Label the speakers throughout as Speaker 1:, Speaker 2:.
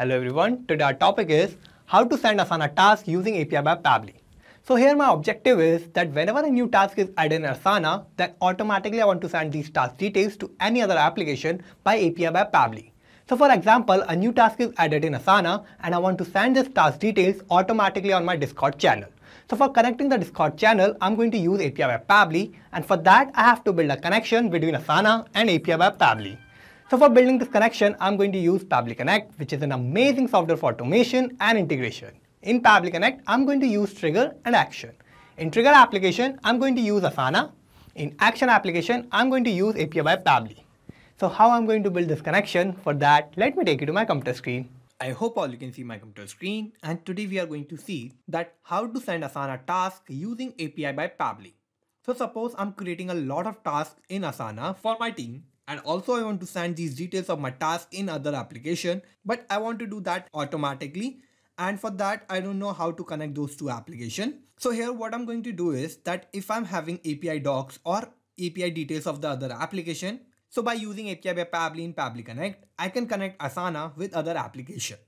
Speaker 1: Hello everyone, today our topic is how to send Asana task using API by Pabbly. So here my objective is that whenever a new task is added in Asana, then automatically I want to send these task details to any other application by API by Pabbly. So for example, a new task is added in Asana and I want to send this task details automatically on my Discord channel. So for connecting the Discord channel, I'm going to use API by Pabbly and for that I have to build a connection between Asana and API by Pabbly. So for building this connection, I'm going to use Pabbly Connect, which is an amazing software for automation and integration. In Pabbly Connect, I'm going to use Trigger and Action. In Trigger application, I'm going to use Asana. In Action application, I'm going to use API by Pabbly. So how I'm going to build this connection, for that, let me take you to my computer screen. I hope all you can see my computer screen and today we are going to see that how to send Asana task using API by Pabbly. So suppose I'm creating a lot of tasks in Asana for my team and also I want to send these details of my task in other application but I want to do that automatically and for that I don't know how to connect those two application. So here what I'm going to do is that if I'm having API docs or API details of the other application so by using API by Pabbly in Pabbly Connect I can connect Asana with other application.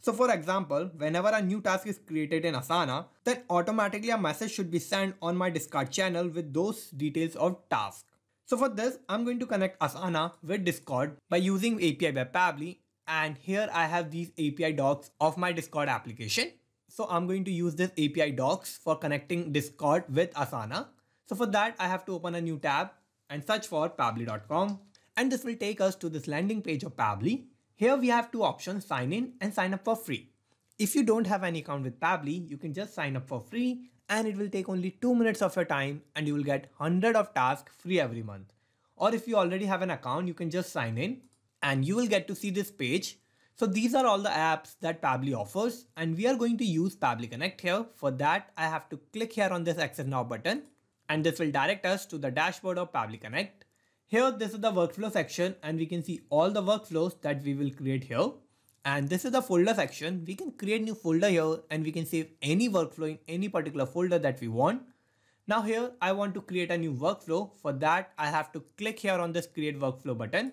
Speaker 1: So for example, whenever a new task is created in Asana, then automatically a message should be sent on my Discord channel with those details of task. So for this, I'm going to connect Asana with Discord by using API by Pabbly. And here I have these API docs of my Discord application. So I'm going to use this API docs for connecting Discord with Asana. So for that, I have to open a new tab and search for pabbly.com. And this will take us to this landing page of Pabbly. Here we have two options, sign in and sign up for free. If you don't have any account with Pabbly, you can just sign up for free and it will take only 2 minutes of your time and you will get 100 of tasks free every month. Or if you already have an account, you can just sign in and you will get to see this page. So these are all the apps that Pabbly offers and we are going to use Pabbly Connect here. For that, I have to click here on this Access Now button and this will direct us to the dashboard of Pabbly Connect. Here, this is the workflow section and we can see all the workflows that we will create here. And this is the folder section. We can create new folder here and we can save any workflow in any particular folder that we want. Now here I want to create a new workflow. For that I have to click here on this create workflow button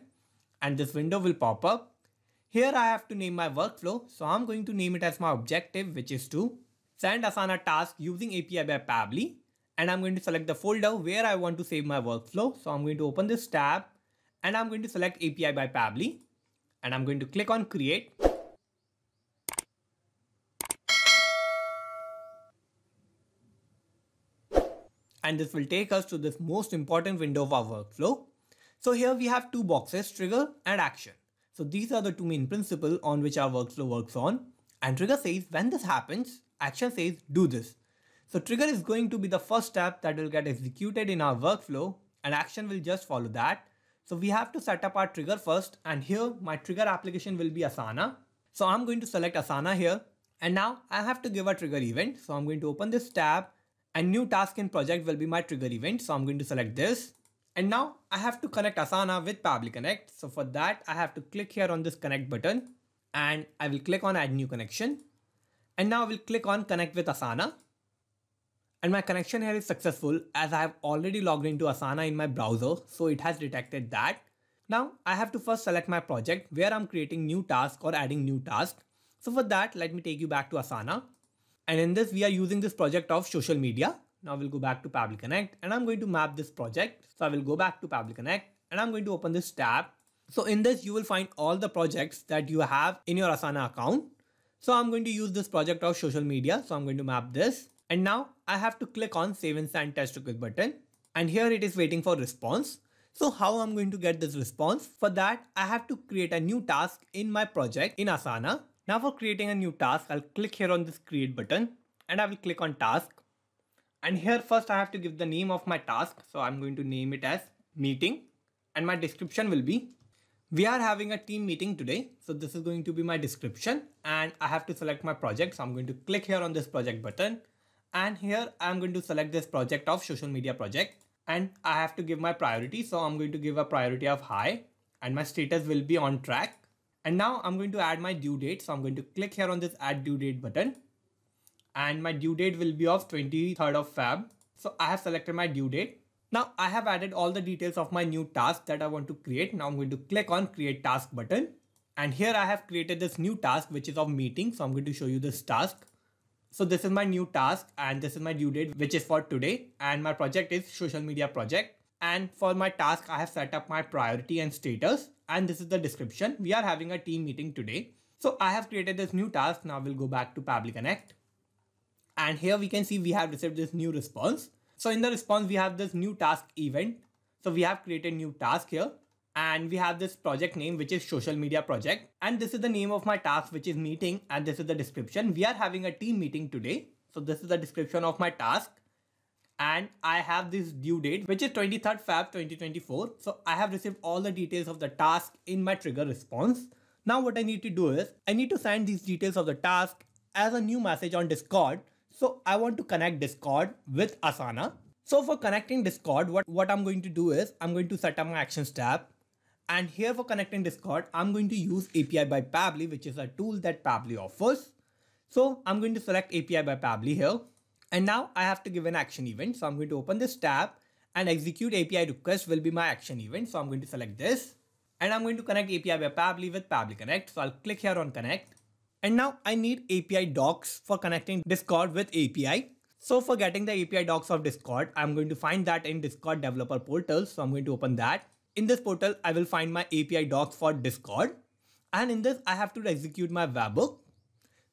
Speaker 1: and this window will pop up. Here I have to name my workflow. So I'm going to name it as my objective which is to send Asana task using API by Pabbly and I'm going to select the folder where I want to save my workflow. So I'm going to open this tab and I'm going to select API by Pabbly and I'm going to click on create. And this will take us to this most important window of our workflow. So here we have two boxes, trigger and action. So these are the two main principles on which our workflow works on. And trigger says when this happens, action says do this. So trigger is going to be the first step that will get executed in our workflow and action will just follow that. So we have to set up our trigger first and here my trigger application will be Asana. So I'm going to select Asana here and now I have to give a trigger event. So I'm going to open this tab and new task in project will be my trigger event. So I'm going to select this and now I have to connect Asana with Pabbly Connect. So for that I have to click here on this connect button and I will click on add new connection and now I will click on connect with Asana and my connection here is successful as I have already logged into Asana in my browser so it has detected that. Now I have to first select my project where I'm creating new task or adding new task. So for that let me take you back to Asana and in this we are using this project of social media. Now we'll go back to Pabbly Connect and I'm going to map this project. So I will go back to Pabbly Connect and I'm going to open this tab. So in this you will find all the projects that you have in your Asana account. So I'm going to use this project of social media. So I'm going to map this and now I have to click on save and send test request button and here it is waiting for response. So how I'm going to get this response? For that, I have to create a new task in my project in Asana. Now for creating a new task, I'll click here on this create button and I will click on task. And here first I have to give the name of my task. So I'm going to name it as meeting and my description will be we are having a team meeting today. So this is going to be my description and I have to select my project. So I'm going to click here on this project button and here I'm going to select this project of social media project and I have to give my priority. So I'm going to give a priority of high and my status will be on track. And now I'm going to add my due date. So I'm going to click here on this add due date button and my due date will be of 23rd of Feb. So I have selected my due date. Now I have added all the details of my new task that I want to create. Now I'm going to click on create task button And here I have created this new task, which is of meeting. So I'm going to show you this task. So this is my new task and this is my due date, which is for today. And my project is social media project. And for my task, I have set up my priority and status. And this is the description. We are having a team meeting today. So I have created this new task. Now we'll go back to Pabbly Connect. And here we can see we have received this new response. So in the response, we have this new task event. So we have created new task here and we have this project name which is social media project and this is the name of my task which is meeting and this is the description we are having a team meeting today so this is the description of my task and I have this due date which is 23rd Feb 2024 so I have received all the details of the task in my trigger response. Now what I need to do is I need to send these details of the task as a new message on discord. So I want to connect discord with Asana. So for connecting discord what what I'm going to do is I'm going to set up my actions tab. And here for connecting Discord, I'm going to use API by Pabbly, which is a tool that Pabbly offers. So I'm going to select API by Pabbly here. And now I have to give an action event. So I'm going to open this tab and execute API request will be my action event. So I'm going to select this and I'm going to connect API by Pabbly with Pabbly Connect. So I'll click here on connect. And now I need API docs for connecting Discord with API. So for getting the API docs of Discord, I'm going to find that in Discord developer portal. So I'm going to open that. In this portal, I will find my API docs for Discord. And in this, I have to execute my webhook.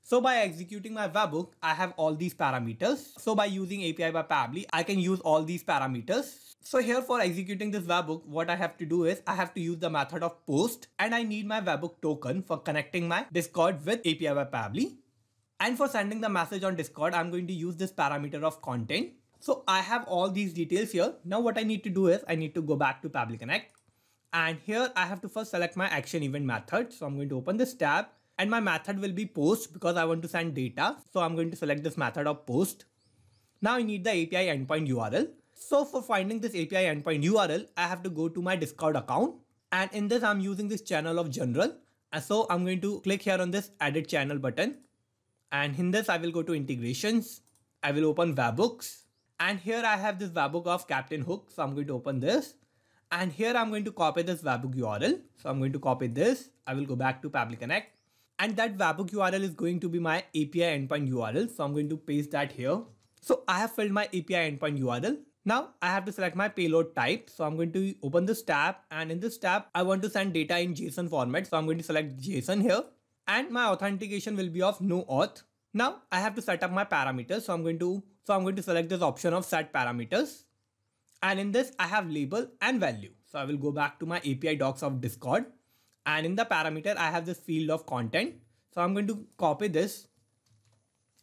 Speaker 1: So by executing my webhook, I have all these parameters. So by using API by Pabbly, I can use all these parameters. So here for executing this webhook, what I have to do is I have to use the method of post and I need my webhook token for connecting my Discord with API by Pabbly. And for sending the message on Discord, I'm going to use this parameter of content. So I have all these details here. Now what I need to do is I need to go back to Pabbly Connect. And here I have to first select my action event method. So I'm going to open this tab and my method will be post because I want to send data. So I'm going to select this method of post. Now I need the API endpoint URL. So for finding this API endpoint URL, I have to go to my Discord account. And in this, I'm using this channel of general. And so I'm going to click here on this edit channel button. And in this, I will go to integrations. I will open webhooks and here I have this webhook of Captain Hook. So I'm going to open this. And here I'm going to copy this webhook URL. So I'm going to copy this. I will go back to Pabbly Connect. And that webhook URL is going to be my API endpoint URL. So I'm going to paste that here. So I have filled my API endpoint URL. Now I have to select my payload type. So I'm going to open this tab and in this tab, I want to send data in JSON format. So I'm going to select JSON here and my authentication will be of no auth. Now I have to set up my parameters. So I'm going to so I'm going to select this option of set parameters. And in this, I have label and value. So I will go back to my API docs of Discord. And in the parameter, I have this field of content. So I'm going to copy this.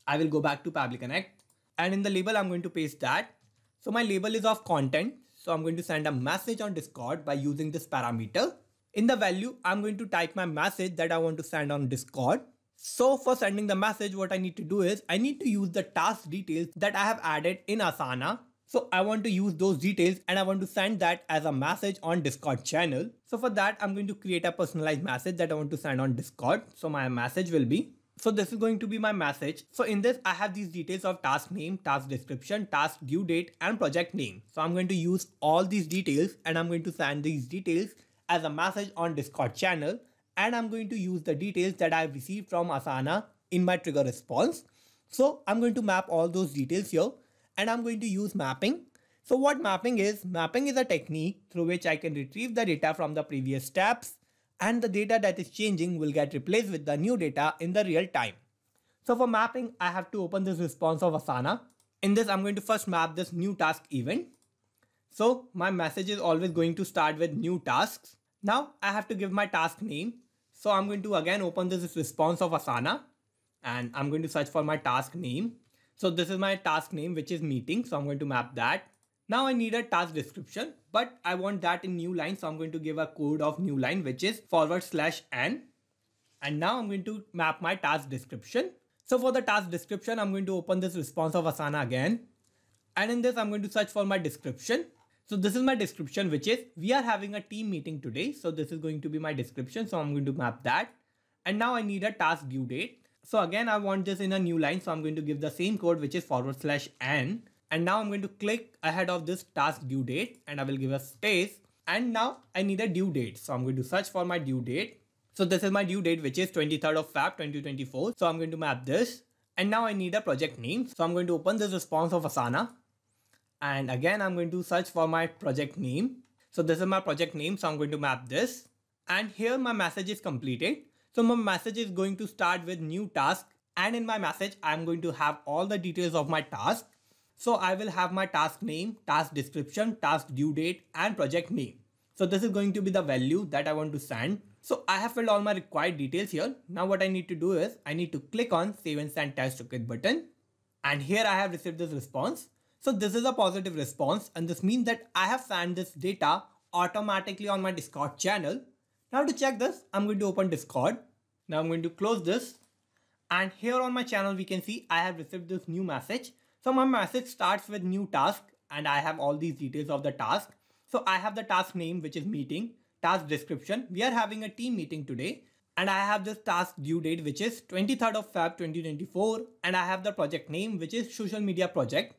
Speaker 1: I will go back to Pabbly Connect. And in the label, I'm going to paste that. So my label is of content. So I'm going to send a message on Discord by using this parameter. In the value, I'm going to type my message that I want to send on Discord. So for sending the message, what I need to do is I need to use the task details that I have added in Asana. So I want to use those details and I want to send that as a message on Discord channel. So for that, I'm going to create a personalized message that I want to send on Discord. So my message will be so this is going to be my message. So in this, I have these details of task name, task description, task due date, and project name. So I'm going to use all these details and I'm going to send these details as a message on Discord channel and I'm going to use the details that I've received from Asana in my trigger response. So I'm going to map all those details here and I'm going to use mapping. So what mapping is? Mapping is a technique through which I can retrieve the data from the previous steps and the data that is changing will get replaced with the new data in the real time. So for mapping, I have to open this response of Asana. In this, I'm going to first map this new task event. So my message is always going to start with new tasks. Now I have to give my task name so I'm going to again open this response of Asana and I'm going to search for my task name. So this is my task name, which is meeting. So I'm going to map that. Now I need a task description, but I want that in new line. So I'm going to give a code of new line, which is forward slash n. And now I'm going to map my task description. So for the task description, I'm going to open this response of Asana again. And in this, I'm going to search for my description. So this is my description, which is we are having a team meeting today. So this is going to be my description. So I'm going to map that. And now I need a task due date. So again, I want this in a new line. So I'm going to give the same code, which is forward slash n. And now I'm going to click ahead of this task due date and I will give a space. And now I need a due date. So I'm going to search for my due date. So this is my due date, which is 23rd of Feb 2024. So I'm going to map this. And now I need a project name. So I'm going to open this response of Asana. And again, I'm going to search for my project name. So this is my project name. So I'm going to map this. And here my message is completed. So my message is going to start with new task. And in my message, I'm going to have all the details of my task. So I will have my task name, task description, task due date, and project name. So this is going to be the value that I want to send. So I have filled all my required details here. Now what I need to do is I need to click on save and send test toolkit button. And here I have received this response. So this is a positive response and this means that I have sent this data automatically on my Discord channel. Now to check this, I'm going to open Discord. Now I'm going to close this. And here on my channel, we can see I have received this new message. So my message starts with new task and I have all these details of the task. So I have the task name, which is meeting, task description. We are having a team meeting today and I have this task due date, which is 23rd of Feb 2024. And I have the project name, which is social media project.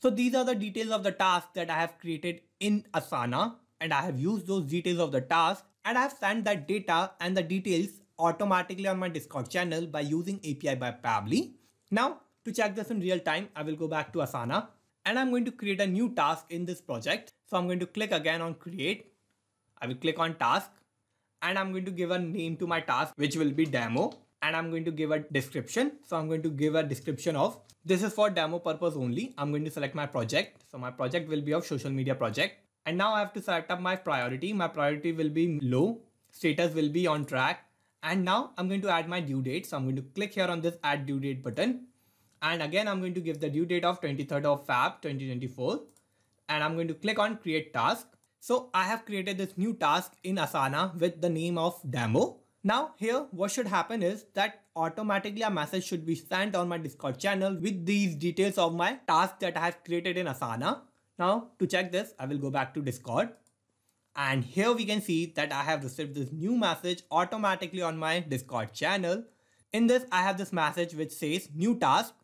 Speaker 1: So these are the details of the task that I have created in Asana and I have used those details of the task and I have sent that data and the details automatically on my Discord channel by using API by Pabbly. Now to check this in real time, I will go back to Asana and I'm going to create a new task in this project. So I'm going to click again on create. I will click on task and I'm going to give a name to my task, which will be demo. And I'm going to give a description. So I'm going to give a description of this is for demo purpose only. I'm going to select my project. So my project will be of social media project. And now I have to set up my priority. My priority will be low. Status will be on track. And now I'm going to add my due date. So I'm going to click here on this add due date button. And again, I'm going to give the due date of 23rd of Feb 2024. And I'm going to click on create task. So I have created this new task in Asana with the name of demo. Now here what should happen is that automatically a message should be sent on my Discord channel with these details of my task that I have created in Asana. Now to check this, I will go back to Discord. And here we can see that I have received this new message automatically on my Discord channel. In this, I have this message which says new task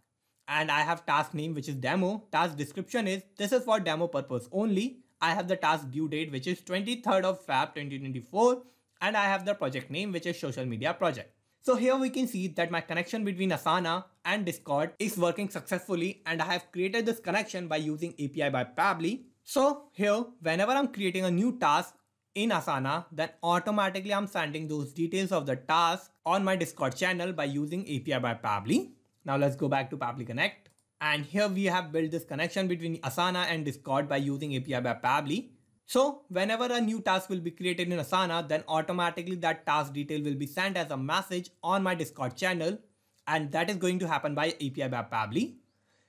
Speaker 1: and I have task name which is demo. Task description is this is for demo purpose only. I have the task due date which is 23rd of Feb 2024 and I have the project name which is social media project. So here we can see that my connection between Asana and Discord is working successfully and I have created this connection by using API by Pabbly. So here whenever I'm creating a new task in Asana, then automatically I'm sending those details of the task on my Discord channel by using API by Pabbly. Now let's go back to Pabbly Connect. And here we have built this connection between Asana and Discord by using API by Pabbly. So whenever a new task will be created in Asana, then automatically that task detail will be sent as a message on my Discord channel. And that is going to happen by API by Pabbly.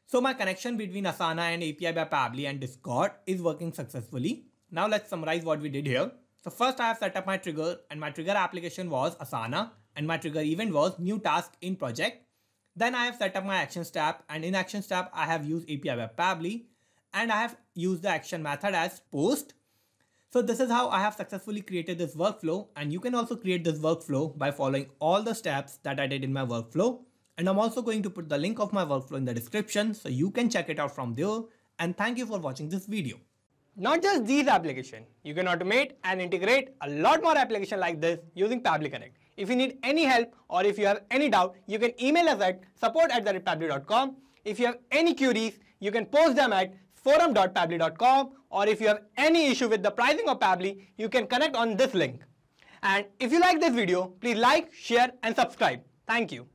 Speaker 1: So my connection between Asana and API by Pabbly and Discord is working successfully. Now let's summarize what we did here. So first I have set up my trigger and my trigger application was Asana and my trigger event was new task in project. Then I have set up my actions tab and in actions tab, I have used API by Pabbly and I have used the action method as post. So this is how I have successfully created this workflow and you can also create this workflow by following all the steps that I did in my workflow. And I'm also going to put the link of my workflow in the description so you can check it out from there. And thank you for watching this video. Not just these applications, you can automate and integrate a lot more applications like this using Pabbly Connect. If you need any help or if you have any doubt, you can email us at support at thepabbly.com. If you have any queries, you can post them at forum.pabbly.com or if you have any issue with the pricing of Pabbly, you can connect on this link. And if you like this video, please like, share and subscribe. Thank you.